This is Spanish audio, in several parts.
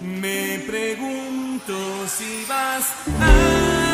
Me pregunto si vas a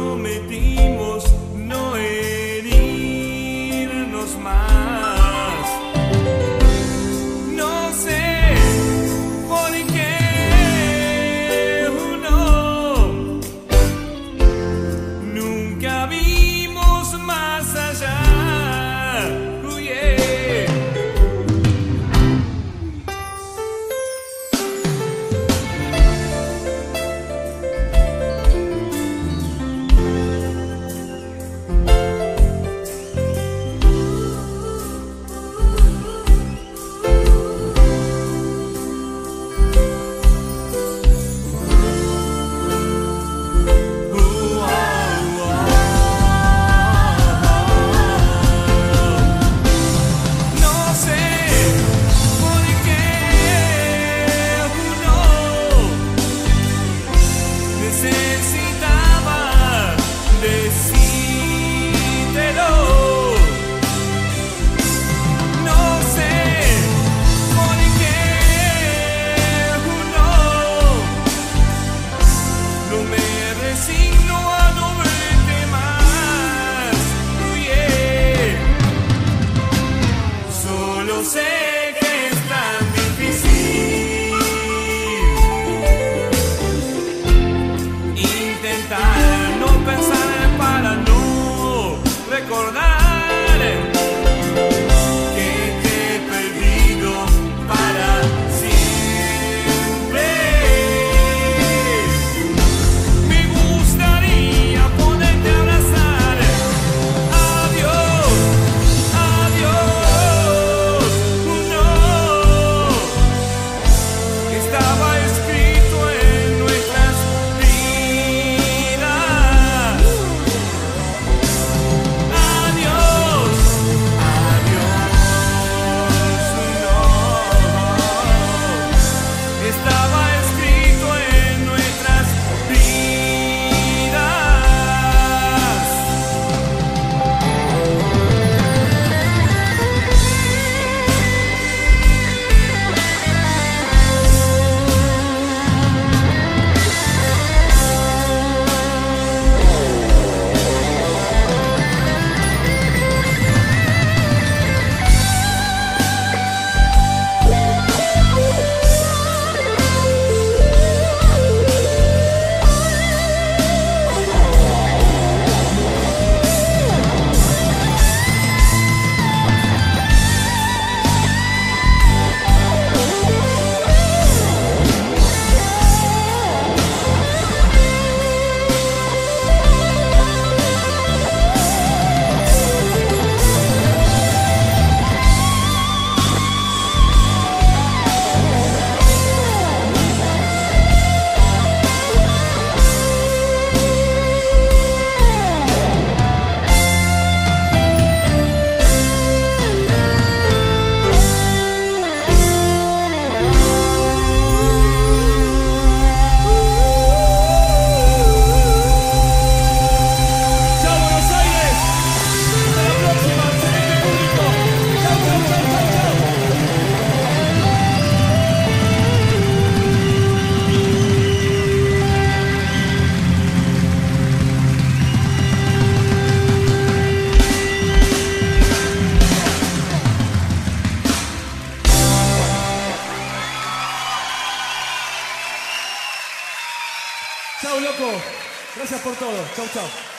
prometimos. see Gracias por todo. Chau, chau.